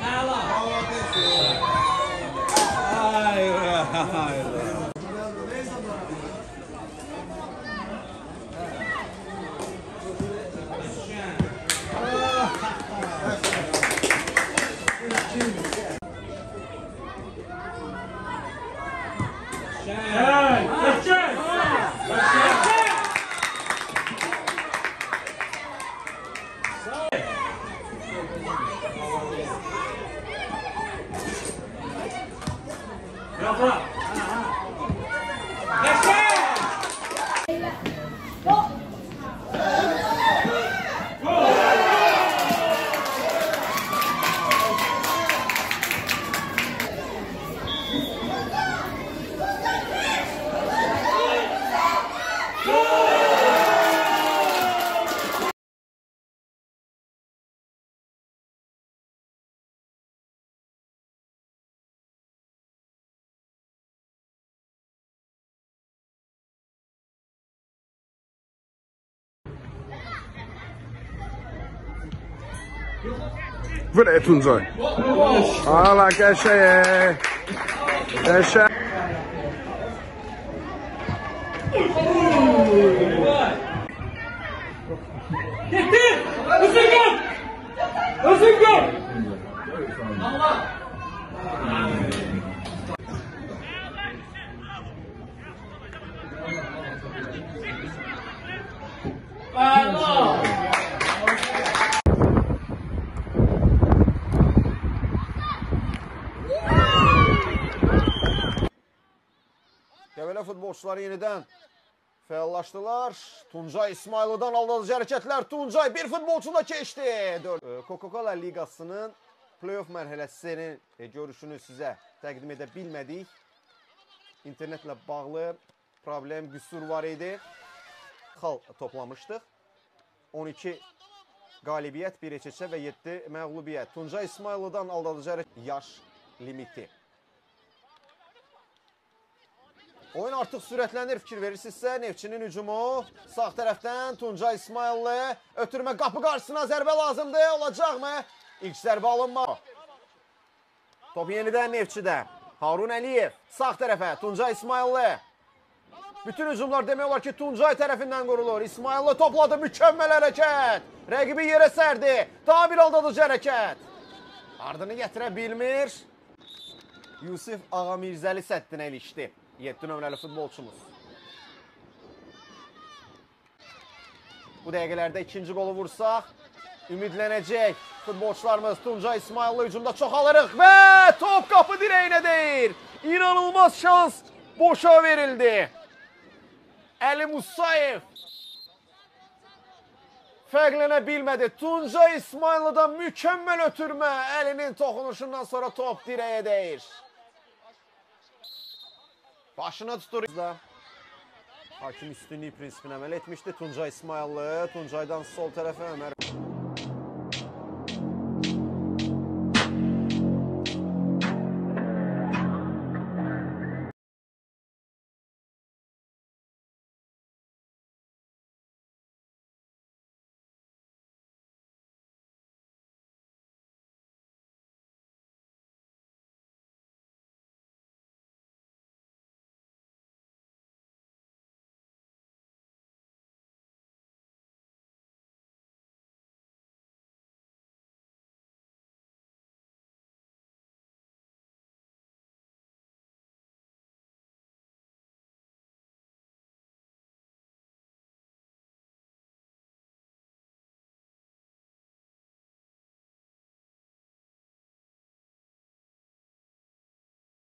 Cala! Ai, ai, ai. Go, go, go. Böyle Tunzoy. Hala köşeye. Köşe. Gitti. Özünkan. Özünkan. Allah. Allah. Qəbələ futbolçuları yenidən fəallaşdılar. Tuncay İsmayılıdan aldadıcı hərəkətlər. Tuncay bir futbolçu da keçdi. Coca-Cola liqasının play-off mərhələsinin e, görüşünü sizə təqdim edə bilmədik. İnternetlə bağlı problem, qüsur var idi. Xal toplamışdıq. 12 qalibiyyət, 1 keçə və 7 məğlubiyyət. Tuncay İsmayılıdan aldadıcı hərəkət yaş limiti. Oyun artıq sürətlənir, fikir verirsinizsə, Neftçinin hücumu sağ tərəfdən Tuncay İsmayıllı ötürmə qapı qarşısına zərbə lazımdır, olacaqmı? İlk zərbə alınma. Top yenidən Neftçidə. Harun Əliyev sağ tərəfə Tuncay İsmayıllı. Bütün hücumlar demək olar ki, Tuncay tərəfindən qurulur. İsmayıllı topladı, mükəmməl hərəkət. Rəqibi yerə sərdi. Daha bir aldadıcı hərəkət. Ardını gətirə bilmir. Yusif Ağamirzəli səddinə ilişdi. Yettin Ömer'li futbolçumuz. Bu değgelerde ikinci golü vursa ümidlenecek futbolcularımız Tunca İsmail'la hücumda çok alırık ve top kapı direğine değil. İnanılmaz şans boşa verildi. Ali Musayev fərqlənə Tunca İsmail'dan mükemmel ötürme elinin toxunuşundan sonra top direğe değir. Başına tutur. Hakim üstünlük prinsipini əməl etmişdi. Tuncay İsmayıllı, Tuncaydan sol tərəfə Ömər